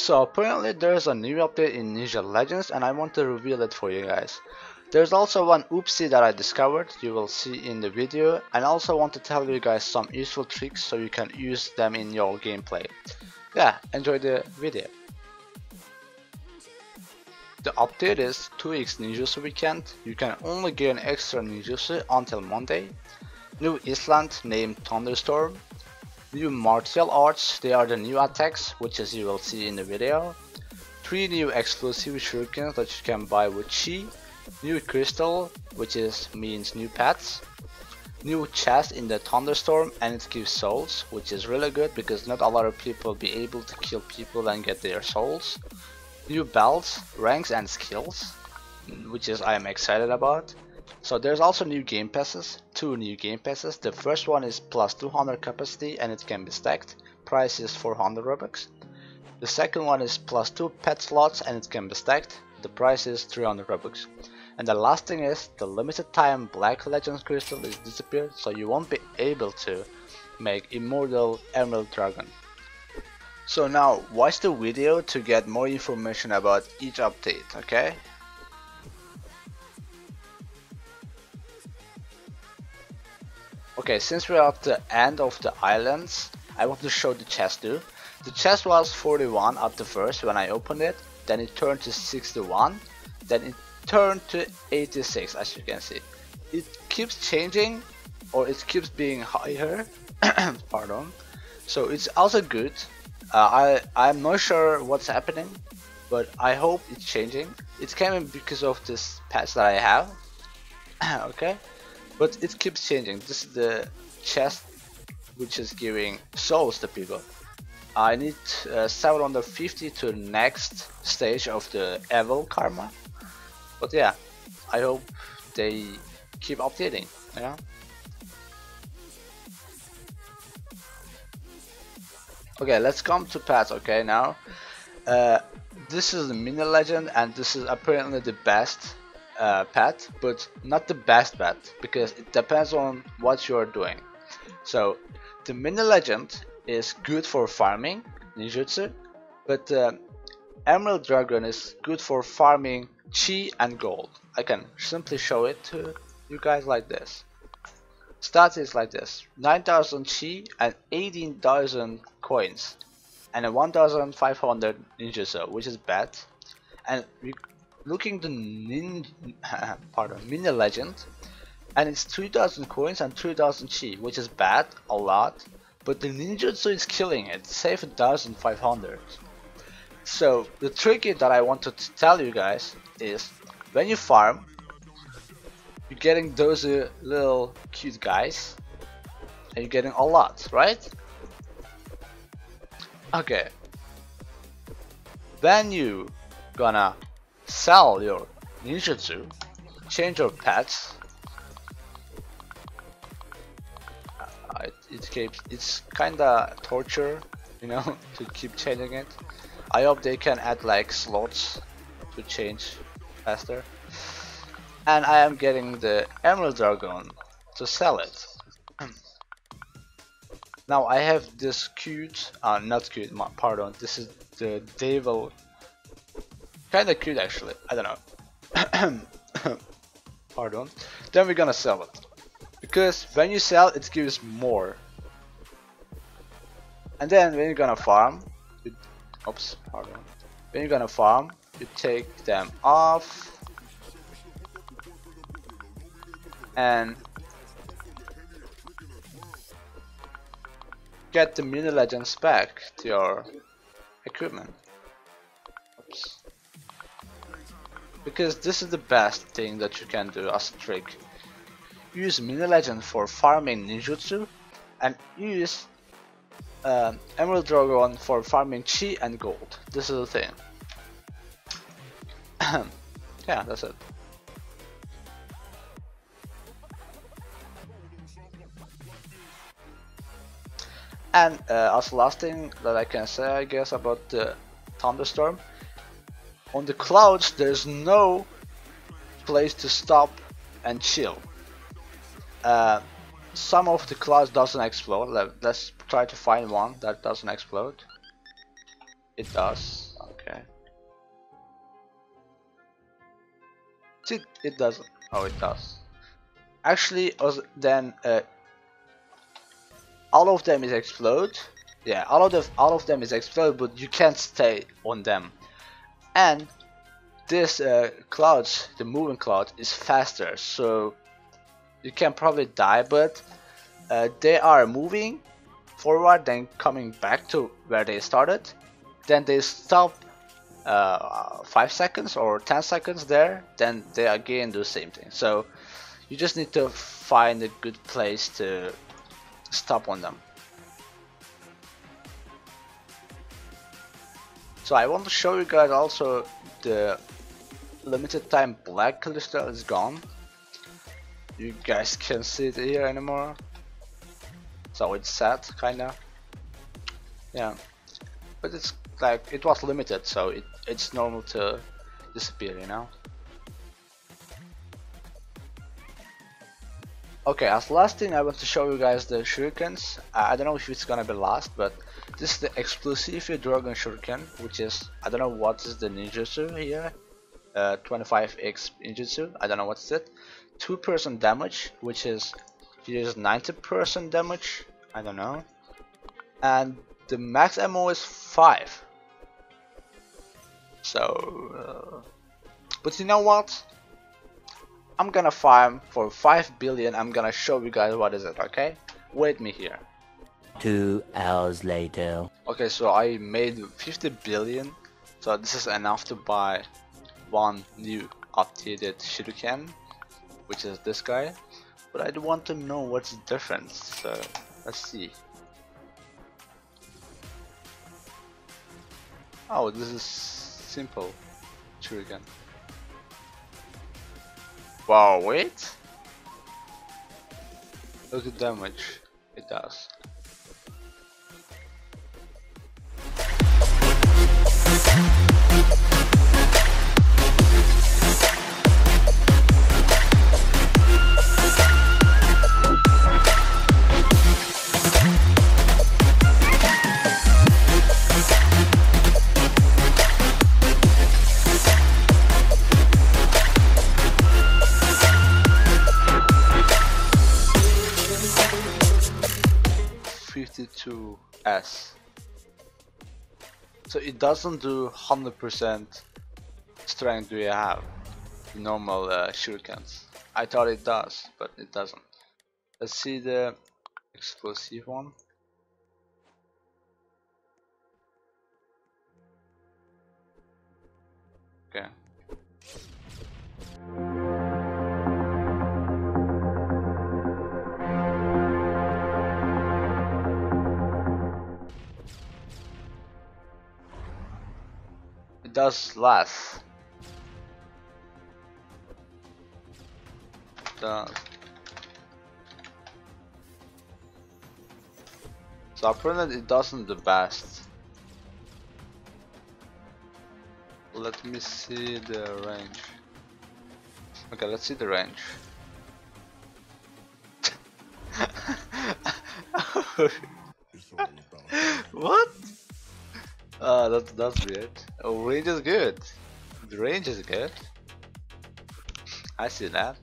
So apparently there's a new update in Ninja Legends and I want to reveal it for you guys. There's also one oopsie that I discovered you will see in the video and I also want to tell you guys some useful tricks so you can use them in your gameplay. Yeah, enjoy the video. The update is 2x Ninjutsu weekend, you can only gain extra Ninjutsu until Monday. New Island named Thunderstorm, New martial arts, they are the new attacks, which as you will see in the video. Three new exclusive shurikens that you can buy with chi. New crystal, which is means new pets. New chest in the thunderstorm and it gives souls, which is really good because not a lot of people be able to kill people and get their souls. New belts, ranks and skills, which is I am excited about. So there's also new game passes, two new game passes. The first one is plus 200 capacity and it can be stacked. Price is 400 Robux. The second one is plus 2 pet slots and it can be stacked. The price is 300 Robux. And the last thing is the limited time Black Legends crystal is disappeared so you won't be able to make Immortal Emerald Dragon. So now watch the video to get more information about each update, okay? Okay, since we're at the end of the islands, I want to show the chest too. The chest was 41 at the first when I opened it, then it turned to 61, then it turned to 86 as you can see. It keeps changing or it keeps being higher, pardon. So it's also good. Uh, I, I'm not sure what's happening, but I hope it's changing. It's coming because of this patch that I have. okay but it keeps changing. This is the chest which is giving souls to people. I need uh, 750 to next stage of the evil karma. But yeah, I hope they keep updating. Yeah. Okay, let's come to pets. Okay, now uh, this is the mini legend, and this is apparently the best uh, pet, but not the best pet because it depends on what you are doing. So the mini legend is good for farming ninjutsu, but uh, Emerald Dragon is good for farming chi and gold. I can simply show it to you guys like this. Stats is like this: 9,000 chi and 18,000 coins, and 1,500 ninjutsu, which is bad. And looking the nin pardon mini legend and it's 3000 coins and 3000 chi which is bad a lot but the ninjutsu is killing it save 1500 so the trick that I wanted to tell you guys is when you farm you're getting those uh, little cute guys and you're getting a lot right? Okay. Then you gonna sell your ninjutsu, change your pets. Uh, it, it keeps, it's kinda torture, you know, to keep changing it. I hope they can add like slots to change faster. And I am getting the Emerald Dragon to sell it. now I have this cute, uh, not cute, pardon, this is the Devil Kinda cute actually, I don't know. Pardon. Then we're gonna sell it. Because when you sell, it gives more. And then when you're gonna farm, you, oops, pardon. When you're gonna farm, you take them off. And get the mini legends back to your equipment. Because this is the best thing that you can do as a trick. Use Mini Legend for farming ninjutsu and use uh, Emerald Dragon for farming chi and gold. This is the thing. yeah, that's it. And uh, as last thing that I can say I guess about the thunderstorm on the clouds there's no place to stop and chill uh, some of the clouds doesn't explode let's try to find one that doesn't explode it does Okay. It, it doesn't. Oh, it does. Actually, then uh, all of them is explode. Yeah, all of them, all of them is explode, but you can't stay on them. And this uh, clouds, the moving cloud, is faster, so you can probably die. But uh, they are moving forward, then coming back to where they started. Then they stop uh, 5 seconds or 10 seconds there, then they again do the same thing. So you just need to find a good place to stop on them. So I want to show you guys also the limited time black crystal is gone. You guys can't see it here anymore. So it's sad kinda. Yeah. But it's like it was limited so it, it's normal to disappear you know. Okay, as last thing I want to show you guys the shurikens. I don't know if it's gonna be last, but this is the exclusive Dragon Shuriken, which is, I don't know what is the ninjutsu here. Uh, 25x ninjutsu, I don't know what's it. 2% damage, which is, here is 90% damage, I don't know. And the max ammo is 5. So, uh, but you know what? I'm gonna farm for 5 billion. I'm gonna show you guys what is it, okay? Wait me here. Two hours later. Okay, so I made 50 billion. So this is enough to buy one new updated Shuriken, which is this guy. But I want to know what's the difference. So let's see. Oh, this is simple Shuriken. Wow, wait. Look at the damage it does. So it doesn't do 100% strength do you have normal uh, shurikens. I thought it does, but it doesn't. Let's see the explosive one. Okay. Does less. does. So apparently it doesn't the best. Let me see the range. Okay, let's see the range. what? Ah, uh, that's that's weird. Oh, range is good. The range is good. I see that.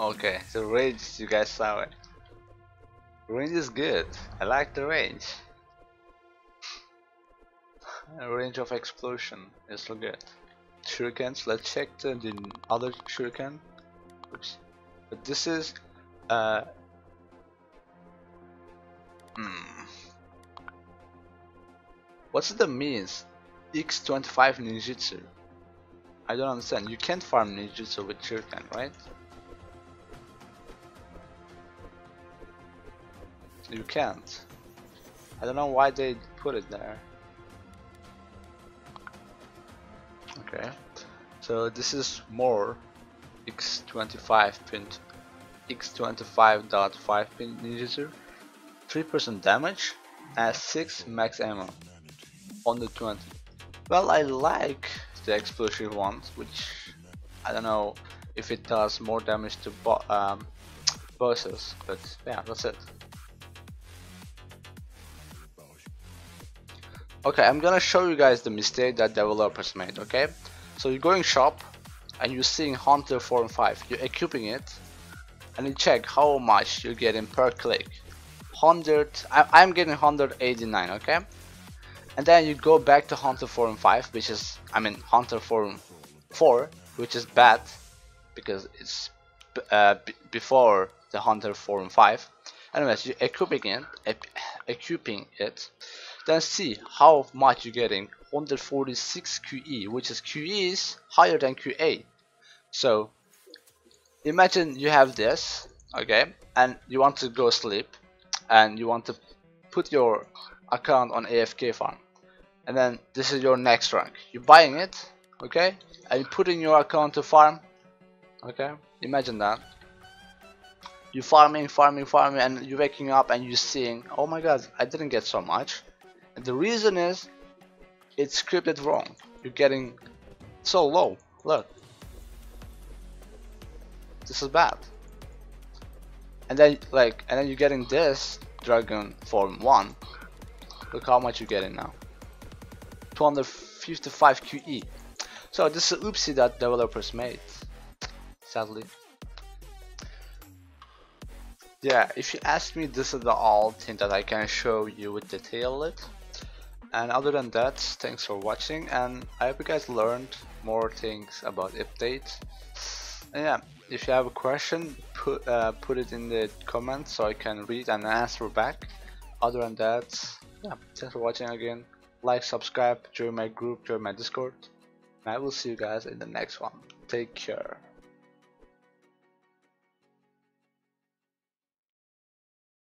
Okay, the range, you guys saw it. Range is good. I like the range. range of explosion is so good. Shurikens, let's check the, the other shuriken. Oops. But this is uh hmm. What's the means? X25 ninjutsu. I don't understand. You can't farm ninjutsu with shuriken, right? You can't. I don't know why they put it there. Okay, so this is more X25 pin X25.5 pin ninjutsu 3% damage and 6 max ammo on the 20 well I like the explosive ones which I don't know if it does more damage to bo um, bosses but yeah that's it okay I'm gonna show you guys the mistake that developers made okay? So you're going shop and you're seeing Hunter 4 and 5 you're equipping it and you check how much you're getting per click. 100 I, am getting 189 okay? And then you go back to Hunter 4 and 5 which is I mean Hunter Form 4 which is bad because it's uh, before the Hunter 4 and 5 anyways you're equipping it equipping it then see how much you're getting 146 QE which is QE is higher than QA so imagine you have this okay and you want to go sleep and you want to put your account on AFK farm and then this is your next rank. You're buying it okay and you put in your account to farm okay imagine that. You're farming farming farming and you're waking up and you're seeing oh my god I didn't get so much and the reason is it's scripted wrong. You're getting so low. Look. This is bad. And then like and then you're getting this dragon form 1. Look how much you're getting now. 255 QE. So this is an oopsie that developers made. Sadly. Yeah, if you ask me, this is the all thing that I can show you with detail it and other than that thanks for watching and I hope you guys learned more things about update. And yeah if you have a question put uh, put it in the comments so I can read and answer back. Other than that yeah thanks for watching again. Like subscribe join my group join my discord and I will see you guys in the next one. Take care